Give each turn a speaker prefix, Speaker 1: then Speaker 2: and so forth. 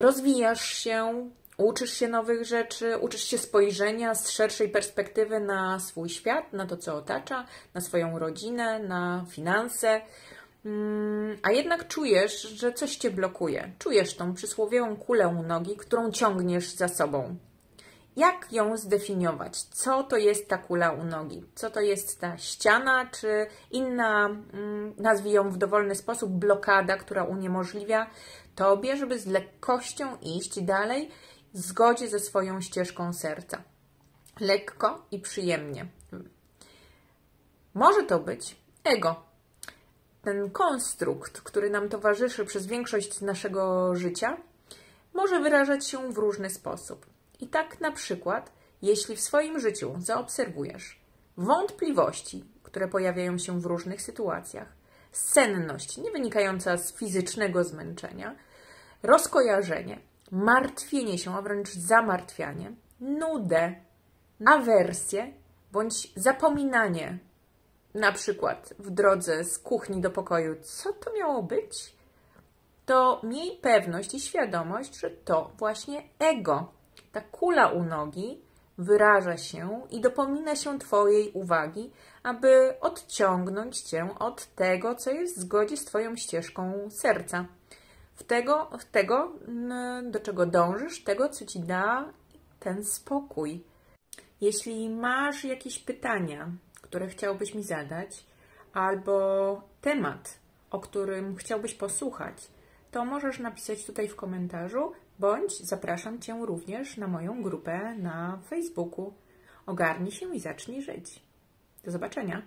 Speaker 1: rozwijasz się, uczysz się nowych rzeczy, uczysz się spojrzenia z szerszej perspektywy na swój świat, na to, co otacza, na swoją rodzinę, na finanse. Mm, a jednak czujesz, że coś cię blokuje. Czujesz tą przysłowiową kulę u nogi, którą ciągniesz za sobą. Jak ją zdefiniować? Co to jest ta kula u nogi? Co to jest ta ściana, czy inna, mm, nazwij ją w dowolny sposób, blokada, która uniemożliwia tobie, żeby z lekkością iść dalej w zgodzie ze swoją ścieżką serca. Lekko i przyjemnie. Może to być ego. Ten konstrukt, który nam towarzyszy przez większość naszego życia, może wyrażać się w różny sposób. I tak na przykład, jeśli w swoim życiu zaobserwujesz wątpliwości, które pojawiają się w różnych sytuacjach, senność nie wynikająca z fizycznego zmęczenia, rozkojarzenie, martwienie się, a wręcz zamartwianie, nudę, awersję bądź zapominanie, na przykład w drodze z kuchni do pokoju, co to miało być, to miej pewność i świadomość, że to właśnie ego ta kula u nogi wyraża się i dopomina się Twojej uwagi, aby odciągnąć Cię od tego, co jest w zgodzie z Twoją ścieżką serca. W tego, w tego, do czego dążysz, tego, co Ci da ten spokój. Jeśli masz jakieś pytania, które chciałbyś mi zadać, albo temat, o którym chciałbyś posłuchać, to możesz napisać tutaj w komentarzu, bądź zapraszam Cię również na moją grupę na Facebooku. Ogarnij się i zacznij żyć. Do zobaczenia.